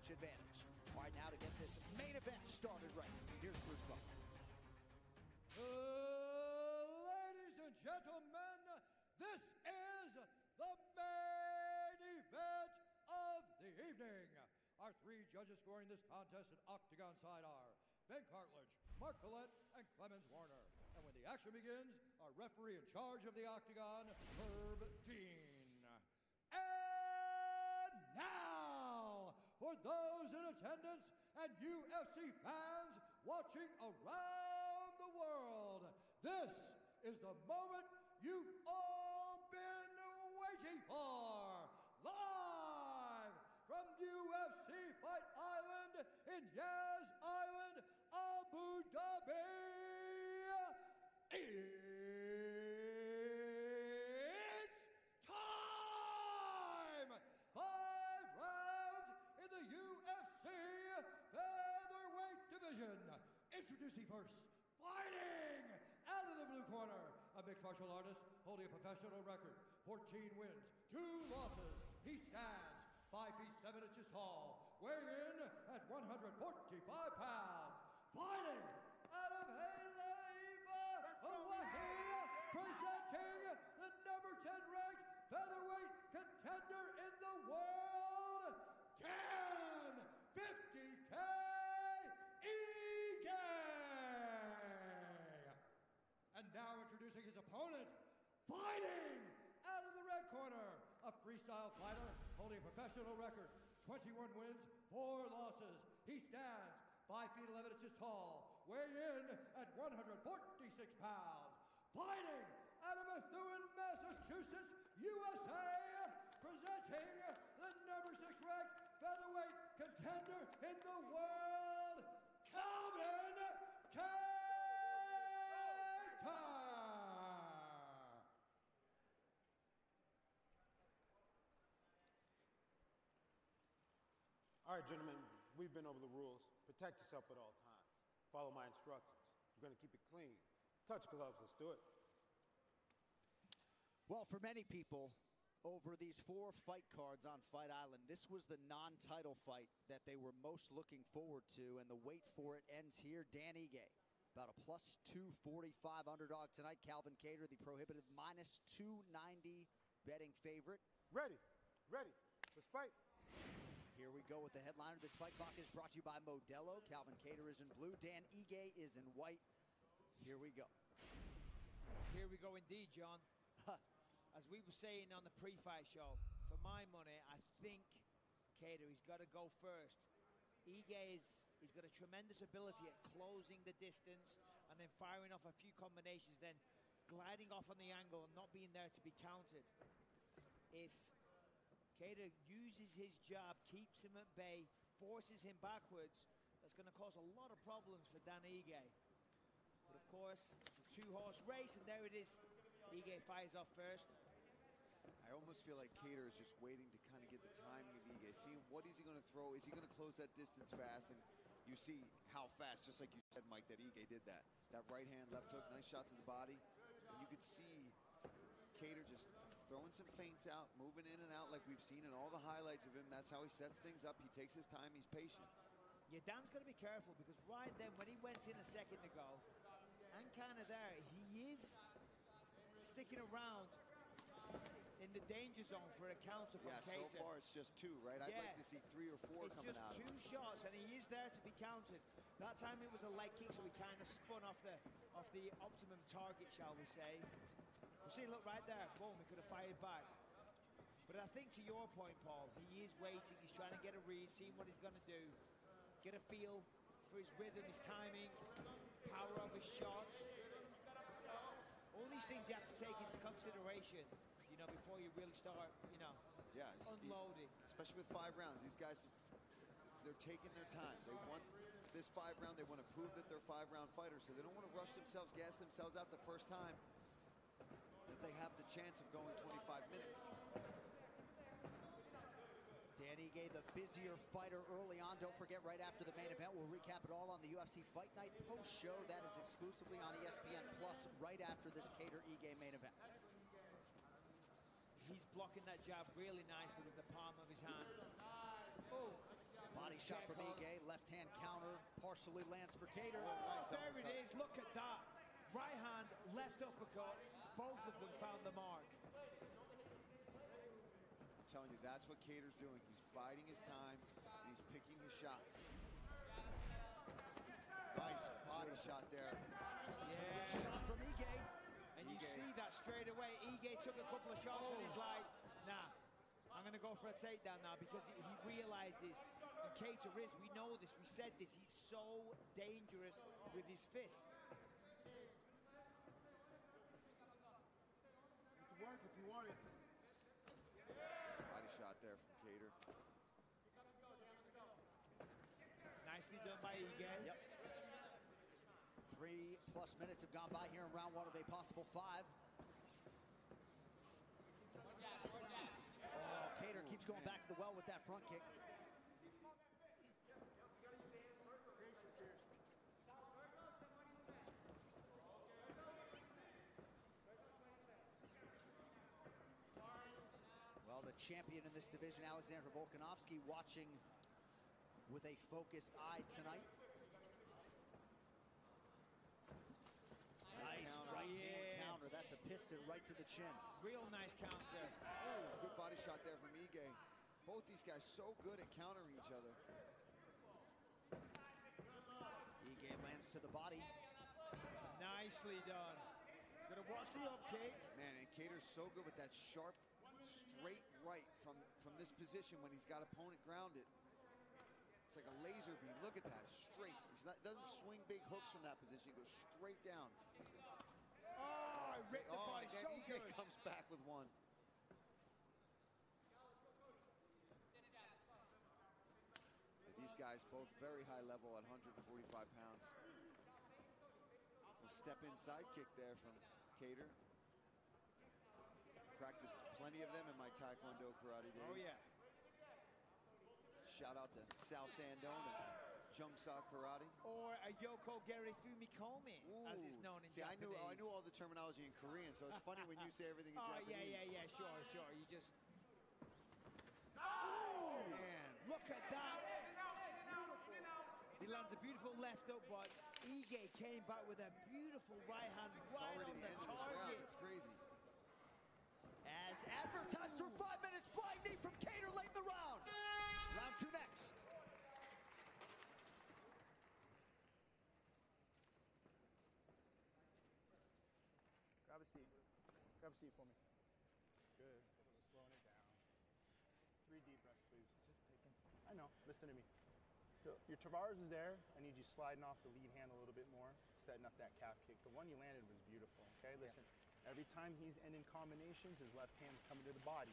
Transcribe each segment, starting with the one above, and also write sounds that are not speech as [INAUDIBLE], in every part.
inch advantage. All right, now to get this main event started right, here's Bruce Buffer. Uh, ladies and gentlemen, this is the main event of the evening. Our three judges scoring this contest at Octagon side are Ben Cartlidge, Mark Collette, and Clemens Werner. And when the action begins, our referee in charge of the Octagon, Herb Dean. Attendance and UFC fans watching around the world, this is the moment you've all been waiting for. Live from UFC Fight Island in Yas Island, Abu Dhabi. It's time! Five rounds in the UFC featherweight division. First, fighting! Out of the blue corner, a mixed martial artist holding a professional record, 14 wins, two losses. He stands 5 feet 7 inches tall, weighing in at 145 pounds. Fighting out of Haleiwa, Hawaii, presenting the number 10 ranked featherweight contender in the world, 1050K Ige! And now introducing his opponent, fighting out of the red corner, a freestyle fighter holding a professional record, 21 wins, 4 losses. He stands 5 feet 11 inches tall, weighing in at 146 pounds. Fighting out of Methuen, All right, gentlemen, we've been over the rules. Protect yourself at all times. Follow my instructions. We're going to keep it clean. Touch gloves, let's do it. Well, for many people, over these four fight cards on Fight Island, this was the non title fight that they were most looking forward to, and the wait for it ends here. Dan Ige, about a plus 245 underdog tonight. Calvin Kattar, the prohibited minus 290 betting favorite. Ready, ready, let's fight. Here we go with the headliner. This fight clock is brought to you by Modelo. Calvin Kattar is in blue. Dan Ige is in white. Here we go. Here we go indeed, John. As we were saying on the pre-fight show, for my money, I think Kattar, he's got to go first. Ige is, he's got a tremendous ability at closing the distance and then firing off a few combinations, then gliding off on the angle and not being there to be countered. If Kattar uses his jab, keeps him at bay, forces him backwards, that's going to cause a lot of problems for Dan Ige. But of course, it's a two-horse race, and there it is. Ige fires off first. I almost feel like Kattar is just waiting to kind of get the timing of Ige. See what is he going to throw? Is he going to close that distance fast? And you see how fast, just like you said, Mike, that Ige did that. That right hand, left hook, nice shot to the body. And you could see Kattar just throwing some feints out, moving in and out like we've seen in all the highlights of him. That's how he sets things up. He takes his time. He's patient. Yeah, Dan's got to be careful because right then, when he went in a second ago, and kind of there, he is sticking around in the danger zone for a counter from Yeah, Kattar. so far it's just two, right? Yeah. I'd like to see three or four It's coming out. two of him. shots, and he is there to be counted. That time it was a leg kick, so he kind of spun off the off the optimum target, shall we say? You see, look right there, boom, he could have fired back. But I think to your point, Paul, he is waiting. He's trying to get a read, seeing what he's going to do, get a feel for his rhythm, his timing, power of his shots. All these things you have to take into consideration, you know, before you really start, you know, Yeah, unloading. especially with five rounds. These guys, they're taking their time. They want this five round. They want to prove that they're five round fighters, so they don't want to rush themselves, gas themselves out the first time that they have the chance of going 25 minutes. Danny Ige, the busier fighter early on. Don't forget, right after the main event, we'll recap it all on the UFC Fight Night post show. That is exclusively on ESPN Plus right after this Kattar Ige main event. He's blocking that jab really nicely with the palm of his hand. Oh, Body shot from Ige. Left hand counter partially lands for Kattar. Oh, there it is. Look at that. Right hand, left uppercut. Both of them found the mark. I'm telling you, that's what Kattar's doing. He's biding his time and he's picking his shots. Nice body shot there. Yeah. Shot from Ige. And you see that straight away. Ige took a couple of shots and he's oh. like, nah, I'm going to go for a takedown now because he, he realizes, and Kattar is, we know this, we said this, he's so dangerous with his fists. You can work if you want it. Body shot there from Kattar. Nicely done by Ige. Yep. Three plus minutes have gone by here in round one of a possible five. Oh, Kattar keeps going back to the well with that front kick. Well, the champion in this division, Alexander Volkanovski, watching with a focused eye tonight. Nice counter. right hand Yeah. counter. That's a piston right to the chin. Real nice counter. Oh, good body shot there from Ige. Both these guys so good at countering each other. Ige lands to the body. Nicely done. Gonna watch the up kick. Man, and Kattar's so good with that sharp, straight right from, from this position when he's got opponent grounded. It's like a laser beam. Look at that, straight. He doesn't swing big hooks from that position. He goes straight down. Oh, Oh, body so Ige good. [LAUGHS] comes back with one. These guys both very high level at 145 pounds. A step inside kick there from Kattar. Practiced plenty of them in my Taekwondo karate days. Oh, yeah. Shout out to Sal Sandone and Karate. Or a Yoko Geri Fumikomi, as it's known in See, I knew I knew all the terminology in Korean, so it's [LAUGHS] funny when you say everything in Oh, Japanese. yeah, yeah, yeah, sure, sure. You just Oh, man. look at that. He lands a beautiful left up, but Ige came back with a beautiful right hand right on the the end of target. It's crazy. As advertised for five minutes, flying knee from Kattar late in the round. Round two Grab a seat. Grab a seat for me. Good. Slowing it down. Three deep breaths, please. Just taking. I know. Listen to me. Your Tavares is there. I need you sliding off the lead hand a little bit more, setting up that calf kick. The one you landed was beautiful. Okay, listen. Every time he's ending combinations, his left hand's coming to the body.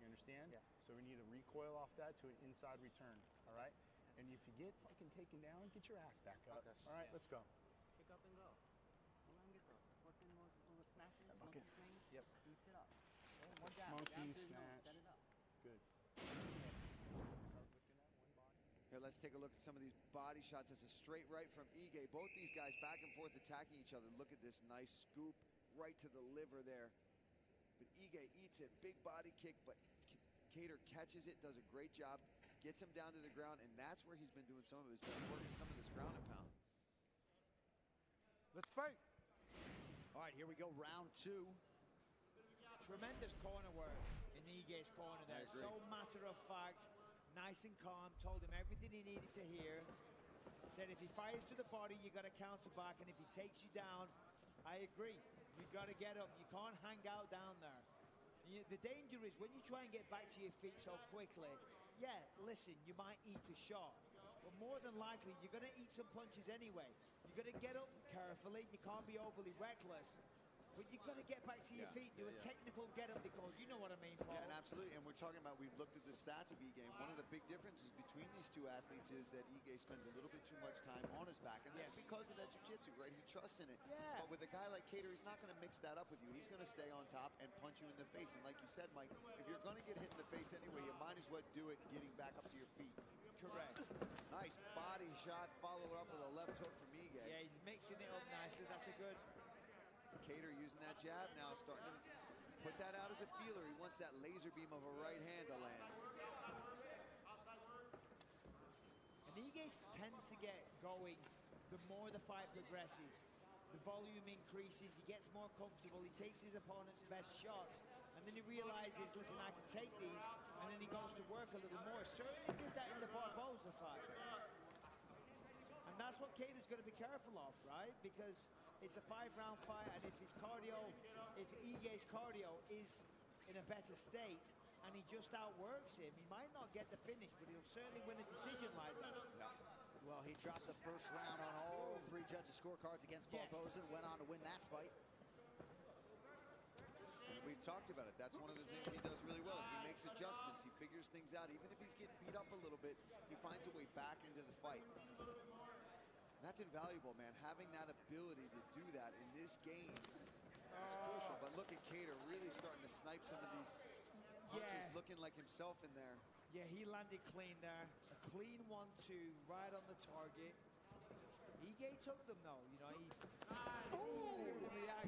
You understand? Yeah. So we need to recoil off that to an inside return. All right. And if you get fucking taken down, get your ass back up. Okay. All right, Yeah. let's go. Pick up and go. Don't let him get those. Let's work in those little snatches, That monkey bucket. swings. Yep. Beats it up. Okay, more jab. Monkey jab to his nose. snatch. Set it up. Good. Start looking at one body. Here, let's take a look at some of these body shots. That's a straight right from Ige. Both these guys back and forth attacking each other. Look at this nice scoop right to the liver there. But Ige eats it. Big body kick, but K- Kattar catches it, does a great job, gets him down to the ground, and that's where he's been doing some of his best work, some of this ground and pound. Let's fight. All right, here we go, round two. Tremendous corner work in Ige's corner there. So matter of fact, nice and calm. Told him everything he needed to hear. Said if he fires to the body, you got to counter back, and if he takes you down, I agree. You got to get up. You can't hang out down there. You, the danger is when you try and get back to your feet so quickly. Yeah, listen, you might eat a shot, but more than likely you're going to eat some punches anyway. You got to get up carefully. You can't be overly reckless. But you've got to get back to your Yeah, feet, do yeah, a technical get up because you know what I mean, Paul. Yeah, and absolutely. And we're talking about, we've looked at the stats of Ige. and One of the big differences between these two athletes is that Ige spends a little bit too much time on his back. And that's Yes. because of that jiu-jitsu, right? He trusts in it. Yeah. But with a guy like Kattar, he's not going to mix that up with you. He's going to stay on top and punch you in the face. And like you said, Mike, if you're going to get hit in the face anyway, you might as well do it getting back up to your feet. Correct. Nice body shot, followed up with a left hook from Ige. Yeah, he's mixing it up nicely. That's a good. Kattar using that jab now, starting to put that out as a feeler. He wants that laser beam of a right hand to land. tends to get going the more the fight progresses. The volume increases, he gets more comfortable, he takes his opponent's best shots, and then he realizes, listen, I can take these, and then he goes to work a little more. Certainly did that in the Barboza fight. And that's what Kattar's going to be careful of, right? Because it's a five-round fight, and if his cardio, if Ige's cardio is in a better state, and he just outworks him, he might not get the finish, but he'll certainly win a decision like that. Well, he dropped the first round on all three judges' scorecards against Yes. Barboza and went on to win that fight. We've talked about it. That's one of the things he does really well. Is he makes adjustments. He figures things out. Even if he's getting beat up a little bit, he finds a way back into the. That's invaluable, man. Having that ability to do that in this game is crucial. But look at Kattar really starting to snipe some of these punches, Yeah. looking like himself in there. Yeah, he landed clean there. A clean one-two right on the target. Ige took them though, you know. He,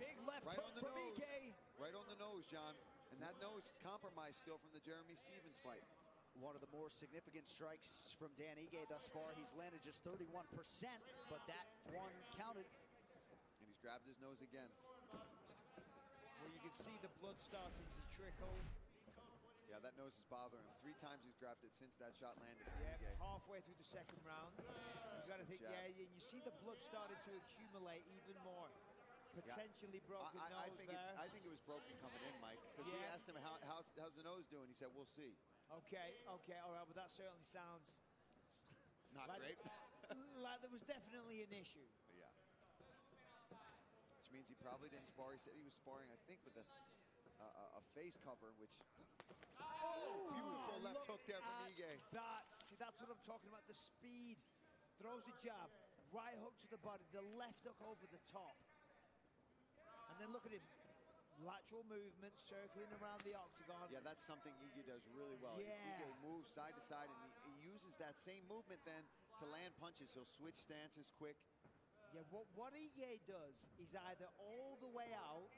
Big left Right hook from nose. Ige. Right on the nose, John. And that nose compromised still from the Jeremy Stephens fight. One of the more significant strikes from Dan Ige thus far. He's landed just 31%, but that one counted. And he's grabbed his nose again. Where you can see the blood starting to trickle. Yeah, that nose is bothering him. Three times he's grabbed it since that shot landed. Yeah, Ige. halfway through the second round. You got to think, Jab. yeah, and you see the blood starting to accumulate even more. Potentially broken I, I, I think there. it's. I think it was broken coming in, Mike. Because we asked him how, how's, how's the nose doing. He said, "We'll see." Okay, okay, all right. Well, that certainly sounds Not like, great. [LAUGHS] like there was definitely an issue. Yeah. Which means he probably didn't spar. He said he was sparring, I think, with a a, face cover, which. Oh, beautiful left hook there from Ige. That see, that's what I'm talking about. The speed throws a jab, right hook to the body, the left hook over the top, and then look at him, lateral movement, circling around the octagon. Yeah, that's something Ige does really well. Yeah. Ige moves side to side, and he, he uses that same movement then to land punches. He'll switch stances quick. Yeah, what, what Ige does is either all the way out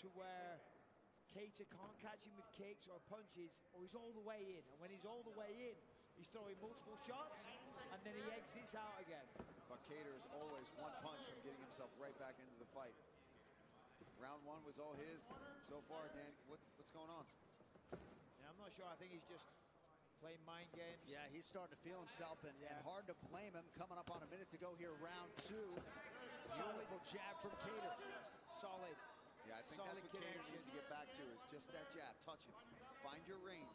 to where Kattar can't catch him with kicks or punches, or he's all the way in. And when he's all the way in, he's throwing multiple shots, and then he exits out again. But Kattar is always one punch from getting himself right back into the fight. Round one was all his so far, Dan. What's, what's going on? And I'm not sure, I think he's just playing mind games. Yeah, he's starting to feel himself, and, and hard to blame him. Coming up on a minute to go here, round two. Beautiful jab from Kattar. Solid. Yeah, I think Solid that's what Kattar needs to get back to is just that jab. Touch it. Find your range.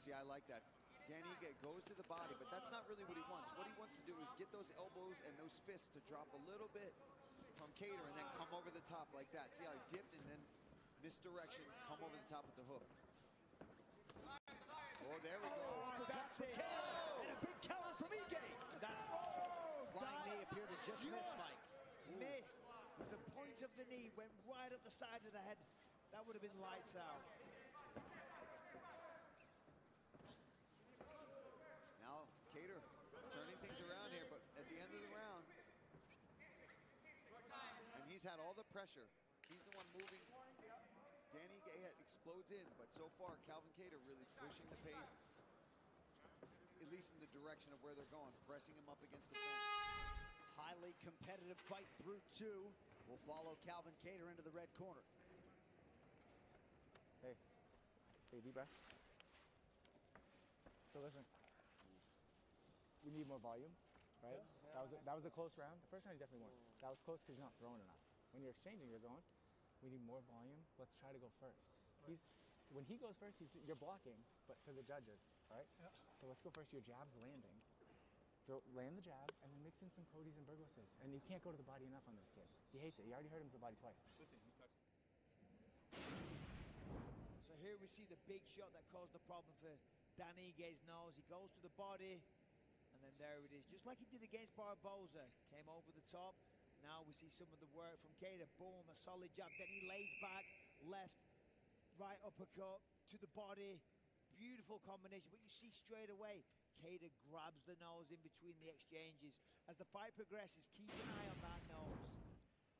See, I like that. Dan Ige goes to the body, but that's not really what he wants. What he wants to do is get those elbows and those fists to drop a little bit from Kattar and then come over the top like that. See how he dipped and then misdirection, come over the top with the hook. Oh, there we go. Oh, that's it. And a big counter from Ige. That's, oh, Flying knee appeared to just miss Mike. missed. The point of the knee went right up the side of the head. That would have been lights out. Now, Kattar turning things around here, but at the end of the round, and he's had all the pressure. He's the one moving. Danny Ige explodes in, but so far, Calvin Kattar really pushing the pace, at least in the direction of where they're going, pressing him up against the fence. Highly competitive fight through two. We'll follow Calvin Kattar into the red corner. Hey. Hey, deep breath. So listen. We need more volume, right? that was a, that was a close round. The first round you definitely won. That was close because you're not throwing enough. When you're exchanging, you're going. We need more volume. Let's try to go first. He's when he goes first, he's you're blocking, but for the judges, right? So let's go first. Your jab's landing. Throw, land the jab and then mix in some Cody's and Burgos's. And you can't go to the body enough on this kid. He hates it. He already hurt him to the body twice. So here we see the big shot that caused the problem for Danny Ige's nose. He goes to the body, and then there it is. Just like he did against Barboza. Came over the top. Now we see some of the work from Kattar. Boom, a solid jab. Then he lays back, left, right uppercut to the body. Beautiful combination. But you see straight away, Kattar grabs the nose in between the exchanges. As the fight progresses, keep an eye on that nose.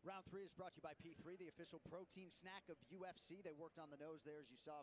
Round three is brought to you by P3, the official protein snack of UFC. They worked on the nose there, as you saw